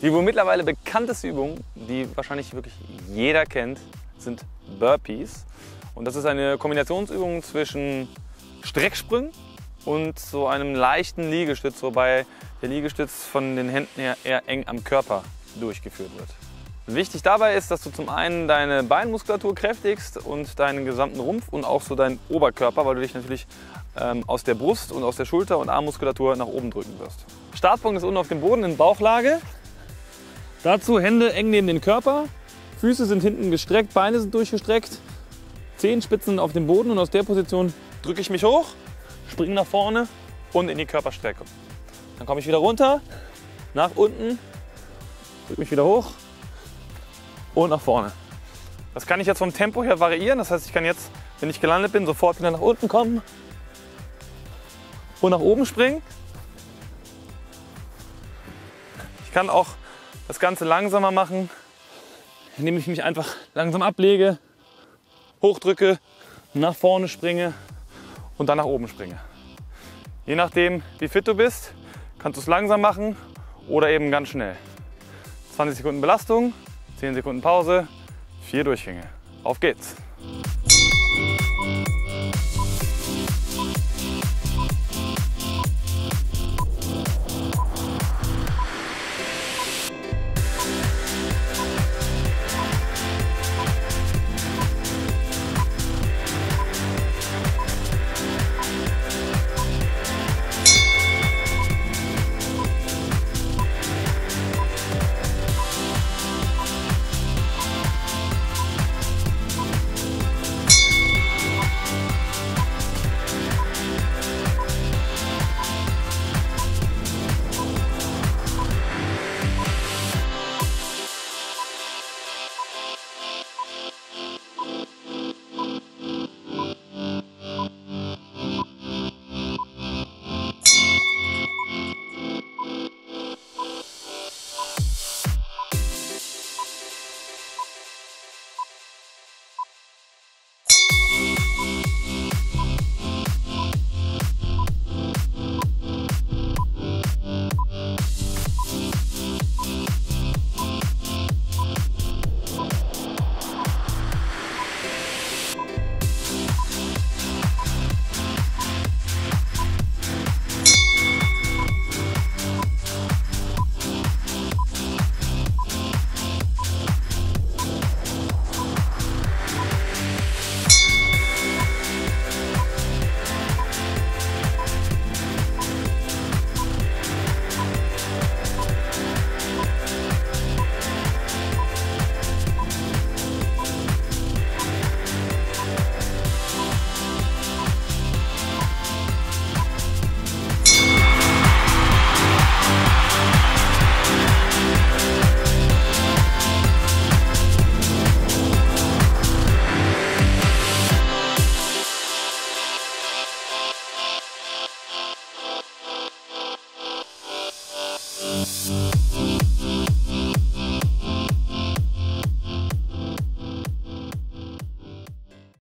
Die wohl mittlerweile bekannteste Übung, die wahrscheinlich wirklich jeder kennt, sind Burpees. Und das ist eine Kombinationsübung zwischen Strecksprüngen und so einem leichten Liegestütz, wobei der Liegestütz von den Händen her eher eng am Körper durchgeführt wird. Wichtig dabei ist, dass du zum einen deine Beinmuskulatur kräftigst und deinen gesamten Rumpf und auch so deinen Oberkörper, weil du dich natürlich ähm, aus der Brust und aus der Schulter- und Armmuskulatur nach oben drücken wirst. Startpunkt ist unten auf dem Boden in Bauchlage. Dazu Hände eng neben den Körper, Füße sind hinten gestreckt, Beine sind durchgestreckt, Zehenspitzen auf dem Boden und aus der Position drücke ich mich hoch, springe nach vorne und in die Körperstreckung. Dann komme ich wieder runter, nach unten, drücke mich wieder hoch und nach vorne. Das kann ich jetzt vom Tempo her variieren. Das heißt, ich kann jetzt, wenn ich gelandet bin, sofort wieder nach unten kommen und nach oben springen. Ich kann auch das Ganze langsamer machen, indem ich mich einfach langsam ablege, hochdrücke, nach vorne springe und dann nach oben springe. Je nachdem, wie fit du bist, kannst du es langsam machen oder eben ganz schnell. 20 Sekunden Belastung, 10 Sekunden Pause, vier Durchgänge. Auf geht's!